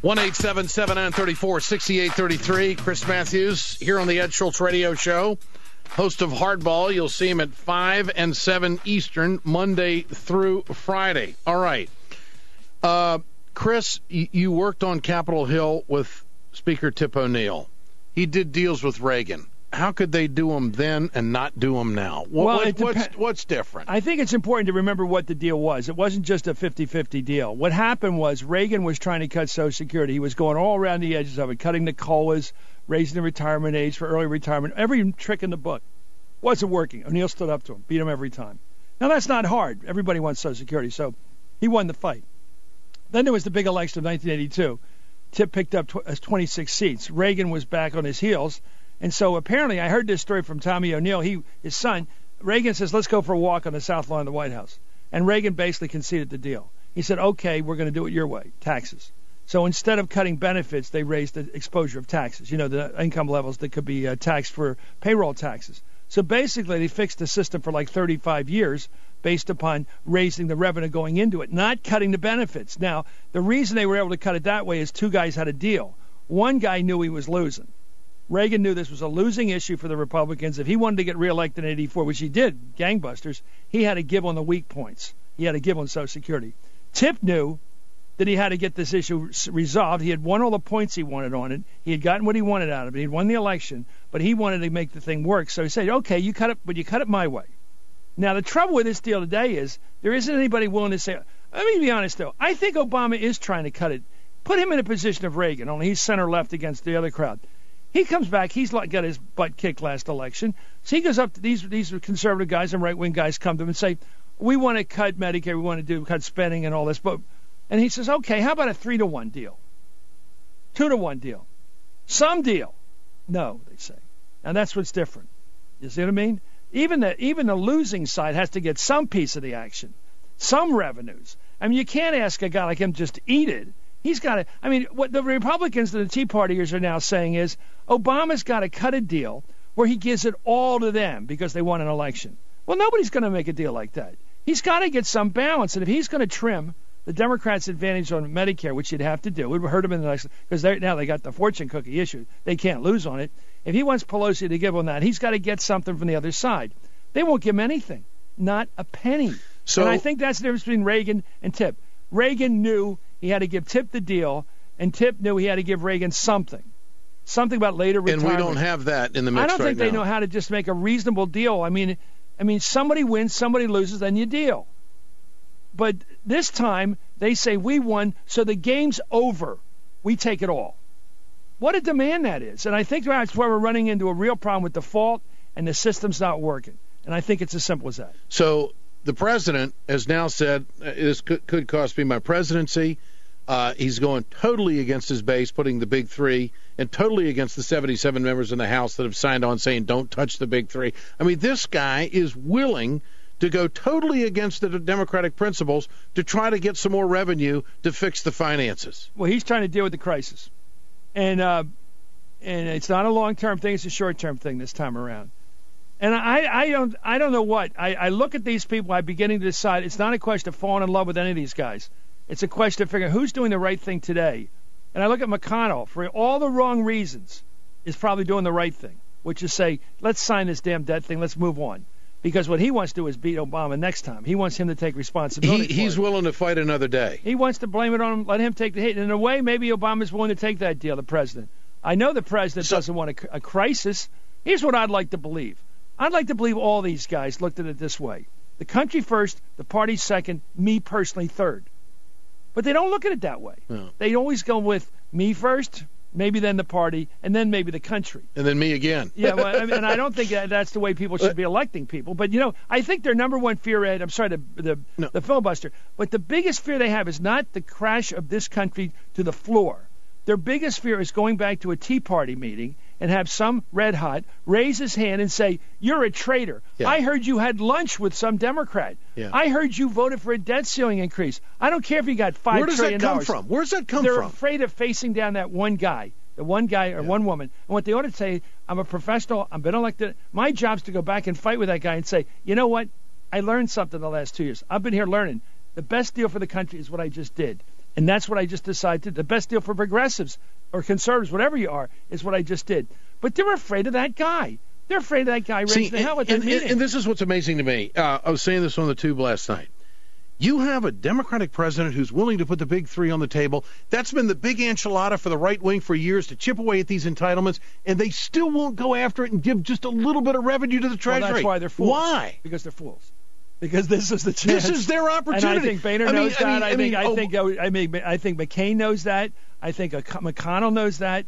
One eight seven seven nine thirty four sixty eight thirty three. Chris Matthews here on the Ed Schultz Radio Show, host of Hardball. You'll see him at five and seven Eastern Monday through Friday. All right, uh, Chris, you worked on Capitol Hill with Speaker Tip O'Neill. He did deals with Reagan how could they do them then and not do them now? What, well, what, what's, what's different? I think it's important to remember what the deal was. It wasn't just a 50-50 deal. What happened was Reagan was trying to cut Social Security. He was going all around the edges of it, cutting the COLAs, raising the retirement age for early retirement, every trick in the book. Wasn't working. O'Neill stood up to him, beat him every time. Now, that's not hard. Everybody wants Social Security, so he won the fight. Then there was the big election of 1982. Tip picked up tw- uh, 26 seats. Reagan was back on his heels – and so apparently, I heard this story from Tommy O'Neill. He, his son, Reagan says, "Let's go for a walk on the south lawn of the White House." And Reagan basically conceded the deal. He said, "Okay, we're going to do it your way, taxes." So instead of cutting benefits, they raised the exposure of taxes. You know, the income levels that could be uh, taxed for payroll taxes. So basically, they fixed the system for like 35 years based upon raising the revenue going into it, not cutting the benefits. Now, the reason they were able to cut it that way is two guys had a deal. One guy knew he was losing. Reagan knew this was a losing issue for the Republicans. If he wanted to get reelected in 84, which he did, gangbusters, he had to give on the weak points. He had to give on Social Security. Tip knew that he had to get this issue resolved. He had won all the points he wanted on it. He had gotten what he wanted out of it. He'd won the election, but he wanted to make the thing work. So he said, "Okay, you cut it, but you cut it my way." Now the trouble with this deal today is there isn't anybody willing to say. Let me be honest though. I think Obama is trying to cut it, put him in a position of Reagan, only he's center left against the other crowd. He comes back. He's like got his butt kicked last election. So he goes up to these these conservative guys and right wing guys come to him and say, "We want to cut Medicare. We want to do cut spending and all this." But and he says, "Okay, how about a three to one deal, two to one deal, some deal?" No, they say, and that's what's different. You see what I mean? Even the even the losing side has to get some piece of the action, some revenues. I mean, you can't ask a guy like him just to eat it. He's got to. I mean, what the Republicans and the Tea Partiers are now saying is Obama's got to cut a deal where he gives it all to them because they won an election. Well, nobody's going to make a deal like that. He's got to get some balance, and if he's going to trim the Democrats' advantage on Medicare, which you'd have to do, it would hurt him in the next because now they got the fortune cookie issue. They can't lose on it. If he wants Pelosi to give on that, he's got to get something from the other side. They won't give him anything, not a penny. So, and I think that's the difference between Reagan and Tip. Reagan knew he had to give Tip the deal, and Tip knew he had to give Reagan something. Something about later retirement. And we don't have that in the mix I don't right think now. they know how to just make a reasonable deal. I mean, I mean, somebody wins, somebody loses, then you deal. But this time they say we won, so the game's over. We take it all. What a demand that is. And I think that's where we're running into a real problem with default and the system's not working. And I think it's as simple as that. So the president has now said uh, this could, could cost me my presidency. Uh, he's going totally against his base, putting the big three, and totally against the 77 members in the House that have signed on saying don't touch the big three. I mean, this guy is willing to go totally against the Democratic principles to try to get some more revenue to fix the finances. Well, he's trying to deal with the crisis, and uh, and it's not a long-term thing; it's a short-term thing this time around. And I, I don't I don't know what. I, I look at these people, I'm beginning to decide it's not a question of falling in love with any of these guys. It's a question of figuring who's doing the right thing today. And I look at McConnell for all the wrong reasons is probably doing the right thing, which is say, let's sign this damn debt thing, let's move on. Because what he wants to do is beat Obama next time. He wants him to take responsibility. He, he's it. willing to fight another day. He wants to blame it on him, let him take the hit. And in a way, maybe Obama's willing to take that deal, the president. I know the president so, doesn't want a, a crisis. Here's what I'd like to believe I'd like to believe all these guys looked at it this way the country first, the party second, me personally third. But they don't look at it that way. No. They always go with me first, maybe then the party, and then maybe the country. And then me again. yeah, well, I mean, and I don't think that that's the way people should be electing people. But, you know, I think their number one fear, Ed, I'm sorry, the, the, no. the filibuster, but the biggest fear they have is not the crash of this country to the floor. Their biggest fear is going back to a Tea Party meeting and have some red hot raise his hand and say, You're a traitor. Yeah. I heard you had lunch with some Democrat. Yeah. I heard you voted for a debt ceiling increase. I don't care if you got five Where does that come from? Where's that come They're from? They're afraid of facing down that one guy, the one guy or yeah. one woman. And what they ought to say, I'm a professional, I've been elected. My job's to go back and fight with that guy and say, you know what? I learned something the last two years. I've been here learning. The best deal for the country is what I just did And that's what I just decided. The best deal for progressives or conservatives, whatever you are, is what I just did. But they're afraid of that guy. They're afraid of that guy raising the hell with and, and, and this is what's amazing to me. Uh, I was saying this on the tube last night. You have a Democratic president who's willing to put the big three on the table. That's been the big enchilada for the right wing for years to chip away at these entitlements, and they still won't go after it and give just a little bit of revenue to the Treasury. Well, that's why they're fools. Why? Because they're fools. Because this is the chance. This is their opportunity. And I think Boehner I mean, knows I that. mean, I, I think mean, I oh, think I mean I think McCain knows that. I think McConnell knows that.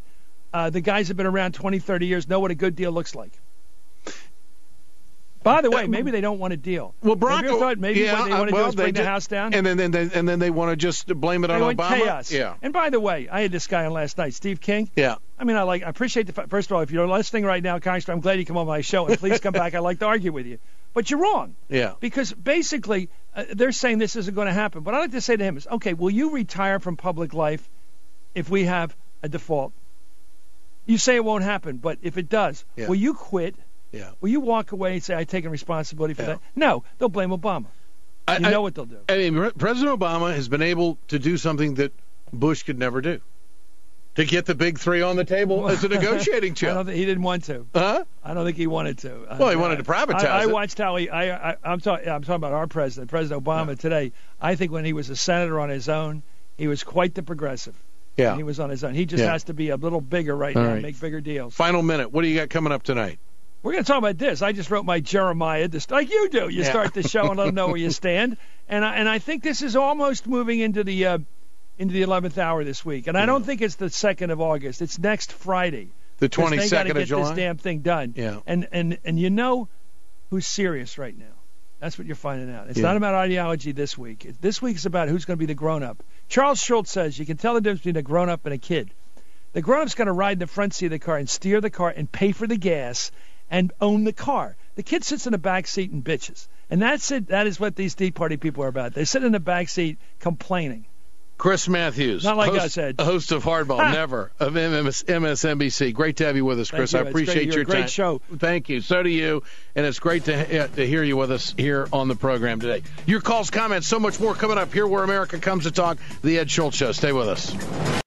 Uh, the guys have been around 20, 30 years, know what a good deal looks like. By the way, maybe they don't want a deal. Well, Barack, maybe, thought maybe yeah, what they want to well, do is bring they the house down. and then, then they, and then they want to just blame it they on want Obama. chaos. Yeah, And by the way, I had this guy on last night, Steve King. yeah. I mean, I like, I appreciate the fact. First of all, if you're listening right now, Congressman, I'm glad you come on my show, and please come back. I'd like to argue with you, but you're wrong. Yeah. Because basically, uh, they're saying this isn't going to happen. What I like to say to him is, okay, will you retire from public life if we have a default? You say it won't happen, but if it does, Yeah. will you quit? Yeah. Will you walk away and say I've taken responsibility for Yeah. that? No, they'll blame Obama. I, You I- know what they'll do. I mean, President Obama has been able to do something that Bush could never do. To get the big three on the table as a negotiating I chip. don't think he didn't want to. Huh? I don't think he wanted to. Well, he I- wanted to privatize I, I watched how he. I, I I'm talking. I'm talking about our president, President Obama today. I think when he was a senator on his own, he was quite the progressive. Yeah. He was on his own. He just Yeah. has to be a little bigger right All now, right. make bigger deals. Final minute. What do you got coming up tonight? We're going to talk about this. I just wrote my Jeremiah, just like you do. You Yeah. start the show and let them know where you stand. And I, and I think this is almost moving into the uh, into the 11th hour this week. And I don't think it's the 2nd of August. It's next Friday. The 'Cause they got to 22nd get of July? this damn thing done. Yeah. And and and you know who's serious right now. That's what you're finding out. It's Yeah. not about ideology this week. This week is about who's going to be the grown up. Charles Schultz says you can tell the difference between a grown up and a kid. The grown up's going to ride in the front seat of the car and steer the car and pay for the gas and own the car. The kid sits in the back seat and bitches. And that's it. That is what these Tea Party people are about. They sit in the back seat complaining. Chris Matthews. Not like host, us, Ed. Host of Hardball, never, of MS, MSNBC. Great to have you with us, Chris. I appreciate your great time. show. Thank you. So do you. And it's great to, uh, to hear you with us here on the program today. Your calls, comments, so much more coming up here where America comes to talk. The Ed Schultz Show. Stay with us.